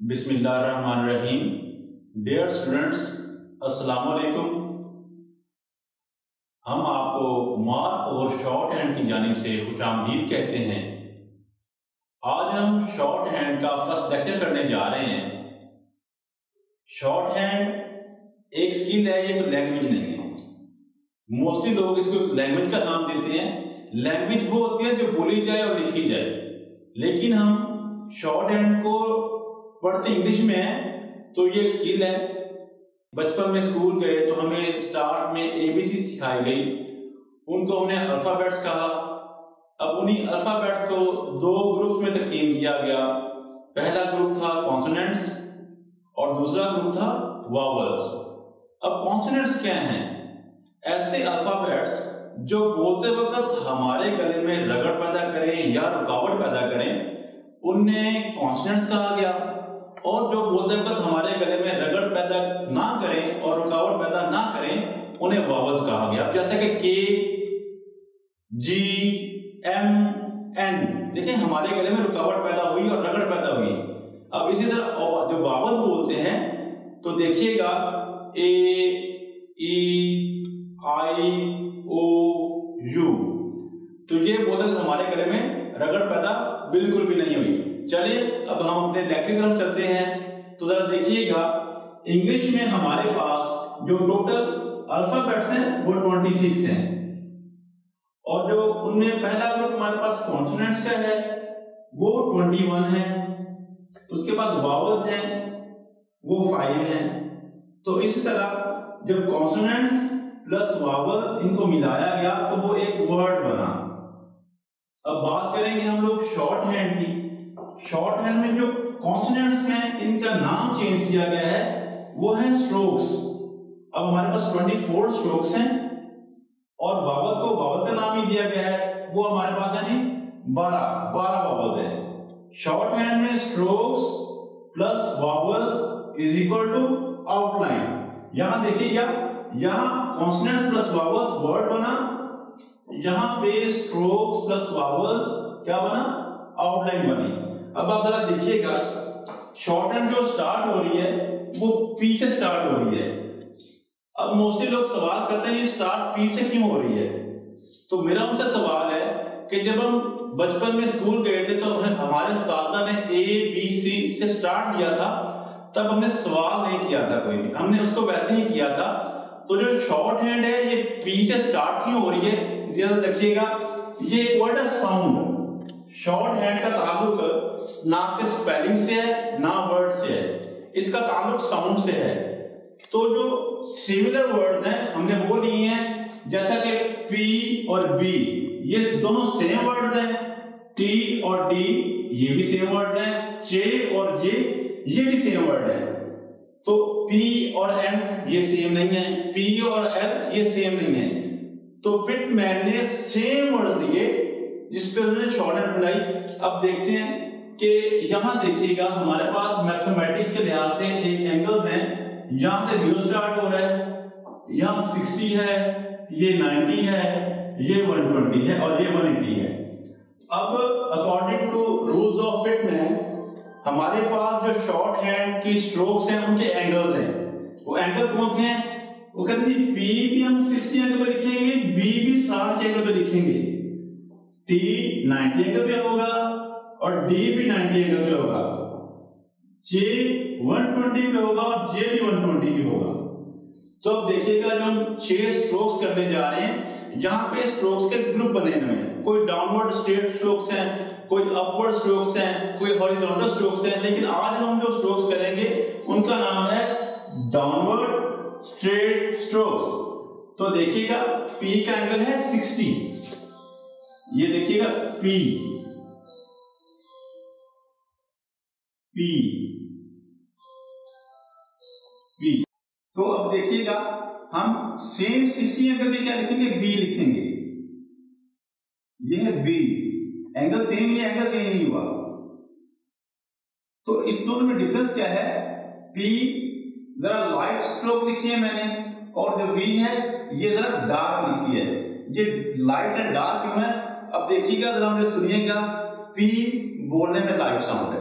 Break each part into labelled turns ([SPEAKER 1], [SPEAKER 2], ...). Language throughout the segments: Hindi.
[SPEAKER 1] बिस्मिल्लाहिर्रहमानिर्रहीम। डियर स्टूडेंट्स अस्सलाम वालेकुम हम आपको मार्क और शॉर्ट हैंड की जानिब से खुश आमदीद कहते हैं। आज हम शॉर्ट हैंड का फ़र्स्ट लेक्चर करने जा रहे हैं। शॉर्ट हैंड एक स्किल है कोई लैंग्वेज नहीं है। मोस्टली लोग इसको लैंग्वेज का नाम देते हैं। लैंग्वेज वो होती है जो बोली जाए और लिखी जाए। लेकिन हम शॉर्ट हैंड को पढ़ते इंग्लिश में है तो ये एक स्किल है। बचपन में स्कूल गए तो हमें स्टार्ट में एबीसी सिखाई गई। उनको हमने अल्फाबेट्स कहा। अब उन्हीं अल्फाबेट्स को दो ग्रुप में तकसीम किया गया। पहला ग्रुप था कॉन्सोनेंट्स और दूसरा ग्रुप था वावल्स अब कॉन्सोनेंट्स क्या हैं? ऐसे अल्फाबेट्स जो बोलते वक्त हमारे गले में रगड़ पैदा करें या रुकावट पैदा करें उन्हें कॉन्सोनेंट्स कहा गया। और जो बोलते वक्त हमारे गले में रगड़ पैदा ना करें और रुकावट पैदा ना करें, उन्हें वावल्स कहा गया। जैसे कि के जी एम एन देखें हमारे गले में रुकावट पैदा हुई और रगड़ पैदा हुई। अब इसी तरह जो वावल बोलते हैं तो देखिएगा ए ई आई ओ यू तो ये बोलते हमारे गले में रगड़ पैदा बिल्कुल भी नहीं हुई। चलिए, अब हम अपने लेक्चर की तरफ़ चलते हैं। तो जरा देखिएगा, इंग्लिश में हमारे पास जो टोटल अल्फाबेट्स हैं, वो 26 हैं। और जो उनमें पहला ग्रुप हमारे पास कॉन्सोनेंट्स का है, वो 21 है। उसके बाद वावल्स हैं, वो 5 हैं। तो इस तरह जब कॉन्सोनेंट्स प्लस वावल्स इनको मिलाया गया तो वो एक वर्ड बना। अब बात करेंगे हम लोग शॉर्ट हैंड की। शॉर्ट हैंड में जो कॉन्सोनेंट्स हैं, इनका नाम चेंज किया गया है, वो है स्ट्रोक्स अब हमारे पास 24 स्ट्रोक्स हैं, और बाबत को बाबत का नाम ही दिया गया है, वो हमारे पास है नहीं 12 12 बाबत है। शॉर्ट हैंड में strokes plus vowels is equal to outline यहाँ देखिएगा यहाँ कॉन्सोनेंट्स प्लस वावल्स वर्ड बना, यहाँ पे स्ट्रोक्स प्लस वावल्स क्या बना? आउटलाइन बनी। अब आप जरा देखिएगा हैंड जो स्टार्ट हो रही है, वो पी से स्टार्ट हो रही है। अब मोस्टली लोग सवाल करते हैं, ये स्टार्ट पी से क्यों हो रही है? तो मेरा उनसे सवाल है कि जब हम बचपन में स्कूल गए थे तो हमें हमारे उस्तादा ने ए बी सी से स्टार्ट किया था, तब हमने सवाल नहीं किया था कोई भी। हमने उसको वैसे ही किया था तो जो शॉर्ट हैंड है, ये पी से स्टार्ट क्यों हो रही है? ज़्यादा देखिएगा ये वर्ड है साउंड शॉर्ट हैंड का ताल्लुक ना आपके स्पेलिंग से है, ना वर्ड से है। इसका ताल्लुक साउंड से है। तो जो सिमिलर वर्ड्स हैं, हमने वो लिए हैं, जैसा कि पी और बी ये दोनों सेम वर्ड्स हैं। टी और डी ये भी सेम वर्ड्स हैं। चे और ये ये भी सेम वर्ड है। तो पी और एम ये सेम नहीं है. पी और एल ये सेम नहीं है. तो पिटमैन ने सेम वर्ड्स दिए, जिसपे उन्होंने शॉर्टहैंड बनाई. अब देखते हैं कि यहाँ देखिएगा, हमारे पास मैथमेटिक्स के लिहाज से एक एंगल्स है. यहाँ से ज़ीरो स्टार्ट हो रहा है. यहाँ 60 है. ये 90 है. ये 120 है और ये 180 है. अब according to rules of fitness हमारे पास जो शॉर्ट हैंड की स्ट्रोक्स हैं, उनके एंगल्स हैं। वो एंगल कौन से हैं? वो कहते हैं पी भी हम 60 एंगल पे लिखेंगे बी भी 60 एंगल पे लिखेंगे। टी 90 एंगल पे होगा और डी भी 90 एंगल पे होगा। जे 120 पे होगा और जे भी 120 पे होगा। तो अब देखिएगा जो हम छह स्ट्रोक्स करने जा रहे हैं, यहाँ पे स्ट्रोक्स के ग्रुप बने हुए हैं। कोई डाउनवर्ड स्ट्रेट स्ट्रोक्स हैं कोई अपवर्ड स्ट्रोक्स हैं, कोई हॉरिजॉन्टल स्ट्रोक्स हैं, लेकिन आज हम जो स्ट्रोक्स करेंगे, उनका नाम है डाउनवर्ड स्ट्रेट स्ट्रोक्स तो देखिएगा पी का एंगल है 60 ये देखिएगा, P P P तो अब देखिएगा, हम सेम 60 एंगल में क्या लिखेंगे? बी लिखेंगे। ये है B एंगल सेम ये एंगल चेंज नहीं हुआ। तो इस दोनों में डिफरेंस क्या है? P, जरा लाइट स्ट्रोक लिखी है मैंने, और जो बी है, ये जरा डार्क लिखी है। ये लाइट एंड डार्क क्यों है? अब देखिएगा, जरा मुझे सुनिएगा पी बोलने में लाइट साउंड है।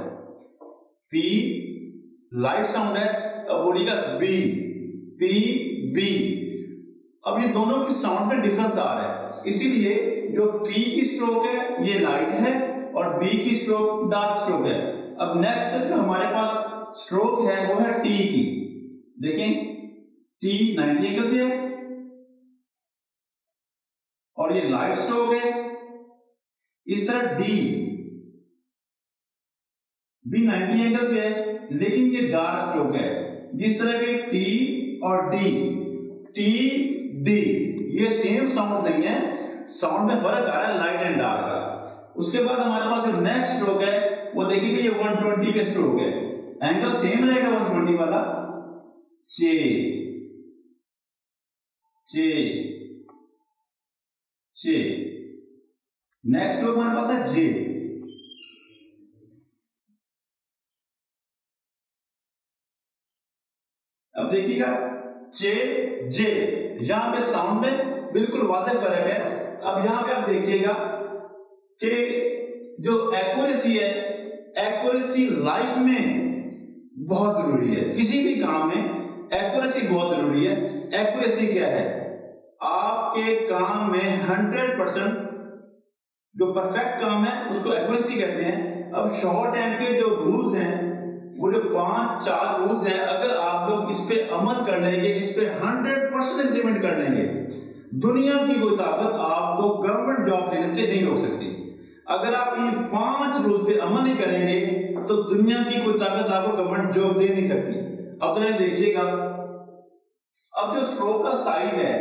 [SPEAKER 1] पी लाइट साउंड है, अब बोलिएगा बी पी बी अब ये दोनों की साउंड में डिफरेंस आ रहा है। इसीलिए जो पी की स्ट्रोक है, ये लाइट है और बी की स्ट्रोक डार्क स्ट्रोक है। अब नेक्स्ट जो हमारे पास स्ट्रोक है, वो है टी की। देखें टी नाइनटी एंगल पे है और ये लाइट स्ट्रोक है। इस तरह डी भी नाइनटी एंगल पे है, लेकिन ये डार्क स्ट्रोक है। जिस तरह के टी और डी टी डी ये सेम साउंड नहीं है। साउंड में फ़र्क आ रहा है लाइट एंड डार्क का। उसके बाद हमारे पास जो नेक्स्ट स्ट्रोक है, वो देखिए ये 120 के स्ट्रोक है। एंगल सेम रहेगा 120 वाला। चे नेक्स्ट स्ट्रोक हमारे पास है जे अब देखिएगा चे जे यहाँ पे साउंड में बिल्कुल वादे फ़र्क है। अब यहाँ पे आप देखिएगा कि जो एक्यूरेसी है एक्यूरेसी लाइफ में बहुत ज़रूरी है। किसी भी काम में एक्यूरेसी बहुत ज़रूरी है। एक्यूरेसी क्या है? आपके काम में हंड्रेड परसेंट जो परफेक्ट काम है, उसको एक्यूरेसी कहते हैं। अब शॉर्ट एंड के जो रूल्स हैं, वो जो पाँच, चार रूल्स हैं, अगर आप लोग इस पे अमल कर लेंगे, इस पे हंड्रेड परसेंट इंप्लीमेंट कर लेंगे दुनिया की कोई ताकत आपको गवर्नमेंट जॉब देने से नहीं रोक सकती। अगर आप इन पाँच रूल पे अमल नहीं करेंगे तो दुनिया की कोई ताकत आपको गवर्नमेंट जॉब दे नहीं सकती। अब तो देखिएगा, अब जो स्ट्रोक का साइज़ है,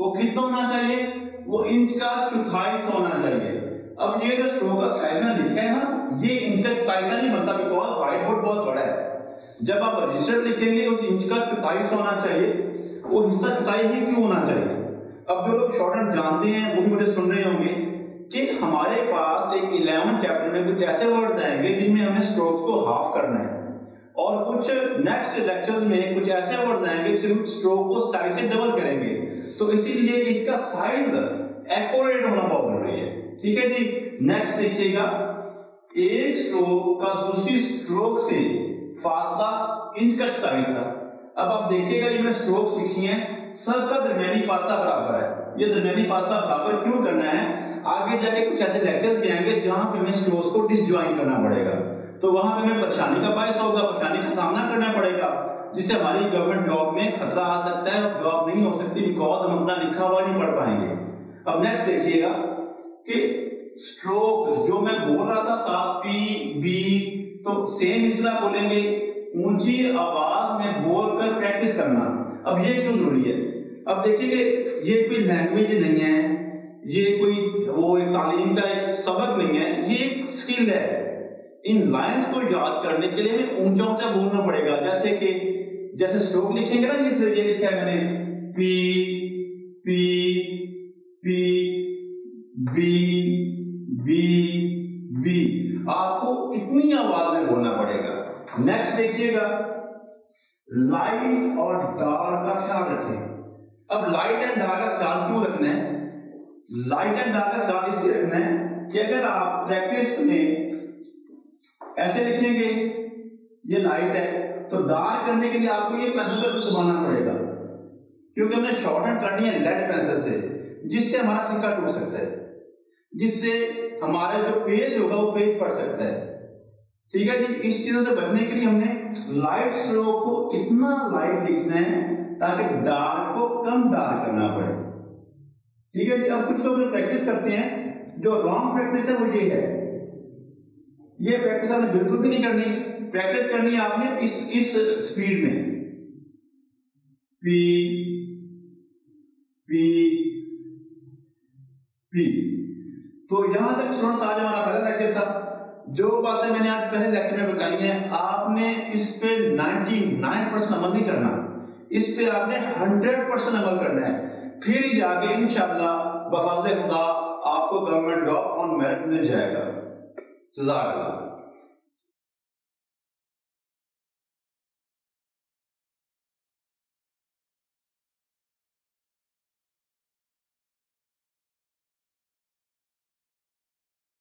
[SPEAKER 1] वो कितना होना चाहिए? वो इंच का चौथाई होना चाहिए। अब ये जो स्ट्रोक का साइज़ में लिखा है ना, ये इंच का चौथाई नहीं बनता बिकॉज़ व्हाइट बोर्ड बहुत बड़ा है। जब आप रजिस्टर्ड लिखेंगे, उस इंच का चौथाई होना चाहिए। वो हिस्सा चौथाई ही क्यों होना चाहिए? अब जो लोग शॉर्ट एंड जानते हैं, वो भी मुझे सुन रहे होंगे कि हमारे पास एक इलेवन चैप्टर में कुछ ऐसे वर्ड आएँगे जिनमें हमें स्ट्रोक को हाफ़ करना है। और कुछ नेक्स्ट लेक्चर में कुछ ऐसे वर्ड आएँगे, सिर्फ़ स्ट्रोक को साइज़ से डबल करेंगे। तो इसीलिए इसका साइज़ एक्यूरेट होना बहुत ज़रूरी है। ठीक है जी? नेक्स्ट देखिएगा। एक स्ट्रोक का दूसरी स्ट्रोक से फासला इंच का साइज़ था। अब आप देखिएगा, ये मैंने स्ट्रोक्स लिखी हैं। सबका दरमियानी फासला बराबर है। ये दरमियानी फासला बराबर क्यों करना है? आगे जाके कुछ ऐसे लेक्चर भी आएँगे जहाँ पे हमें स्ट्रोक्स को डिसज्वाइन करना पड़ेगा। तो वहाँ पे हमें परेशानी का बायस होगा, परेशानी का सामना करना पड़ेगा, जिससे हमारी गवर्नमेंट जॉब में खतरा आ सकता है जॉब नहीं हो सकती बिकॉज़ हम अपना लिखा हुआ नहीं पढ़ पाएँगे। अब नेक्स्ट देखिएगा कि स्ट्रोक जो मैं बोल रहा था पी, बी तो सेम इसरा बोलेंगे। ऊँची आवाज़ में बोलकर प्रैक्टिस करना। अब ये क्यों ज़रूरी है? अब देखिए ये कोई लैंग्वेज नहीं है, ये कोई, वो एक तालीम का एक सबक नहीं है, ये एक स्किल है। इन लाइंस को याद करने के लिए हमें ऊँचा ऊँचा बोलना पड़ेगा। जैसे कि, जैसे स्ट्रोक लिखेंगे ना, ये ये लिखा है मैंने, P P P, B B B. आपको इतनी आवाज़ में बोलना पड़ेगा। नेक्स्ट देखिएगा। लाइट और डार्क का ख्याल रखें। अब लाइट एंड डार्क का ख्याल क्यों रखना है? लाइट एंड डार्क का ख्याल इसलिए रखना है कि अगर आप प्रैक्टिस में ऐसे लिखेंगे, ये लाइट है तो डार्क करने के लिए आपको ये पेंसिल का दबाना पड़ेगा। क्योंकि हमने शॉर्ट हैंड करनी है लेड पेंसिल से, जिससे हमारा सिक्का टूट सकता है, जिससे हमारा जो पेज होगा वो पेज पड़ सकता है। ठीक है जी, इस चीज़ों से बचने के लिए हमने लाइट स्ट्रोक को इतना लाइट लिखना है ताकि डार्क को कम डार्क करना पड़े। ठीक है जी, अब कुछ लोग प्रैक्टिस करते हैं, जो रॉन्ग प्रैक्टिस है, वो ये है। ये प्रैक्टिस आपने बिल्कुल भी नहीं करनी। प्रैक्टिस करनी है आपने इस इस स्पीड में। पी पी पी तो यहाँ तक स्टूडेंट्स आज हमारा पहला लेक्चर था। जो बातें मैंने आज पहले लेक्चर में बताई हैं, आपने इस पे 99 परसेंट अमल नहीं करना। इस पे आपने 100 परसेंट अमल करना है। फिर ही जाके इनशाला बफाज खुदा, आपको गवर्नमेंट जॉब ऑन मेरिट मिल जाएगा। जजाक